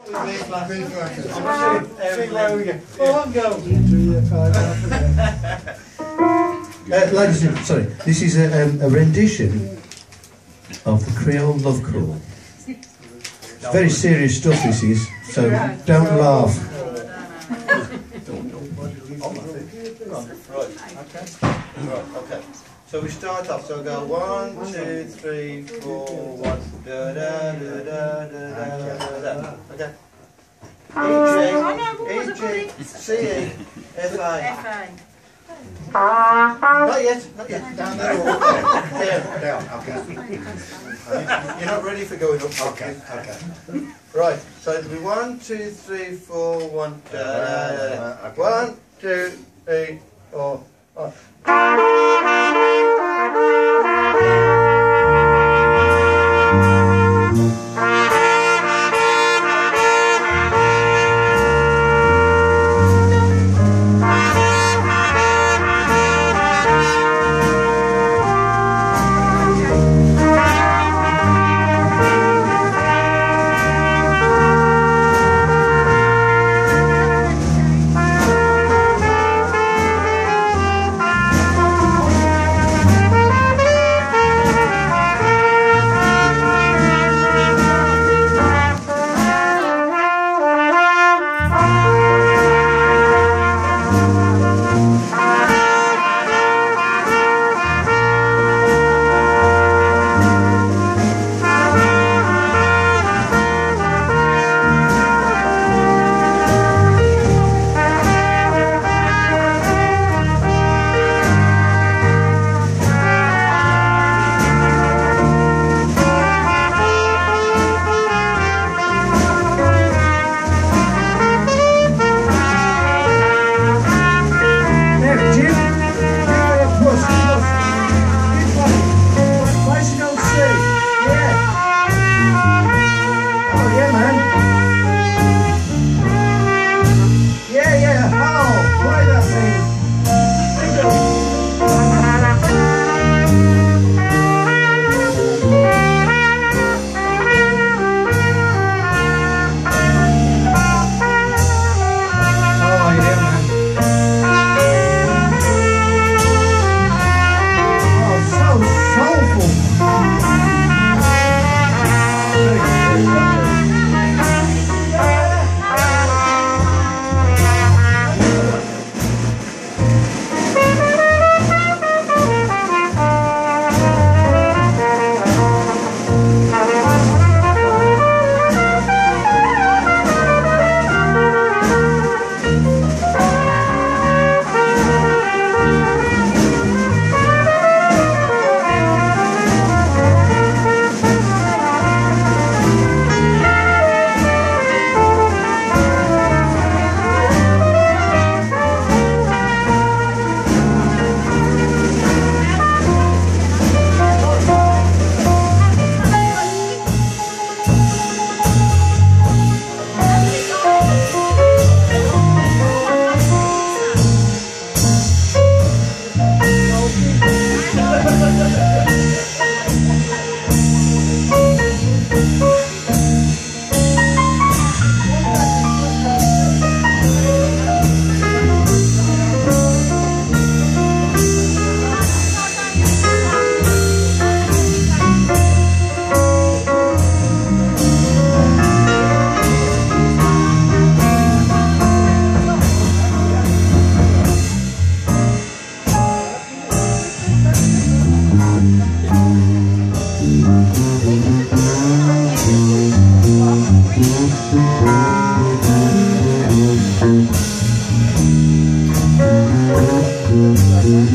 Uh, ladies and sorry, this is a, um, a rendition of the Creole Love Call. It's very serious stuff, this is, so don't laugh. Right, okay. So we start off, so go one, two, three, four, one, da da da da da da da da. Okay. E G, E G, C E, F A. Not yet, not yet. Down there. Down, down. Okay. You're not ready for going up. Okay, okay. Right. So it'll be one, two, three, four, one, da da da. da. Uh, one, two, three, four. One.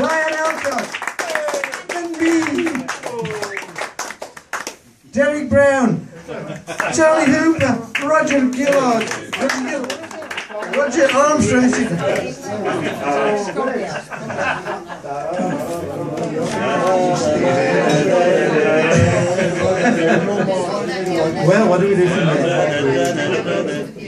Brian out for B. Derek Brown, Charlie Hooper, Roger Gillard, Roger Armstrong. well, what do we do from there?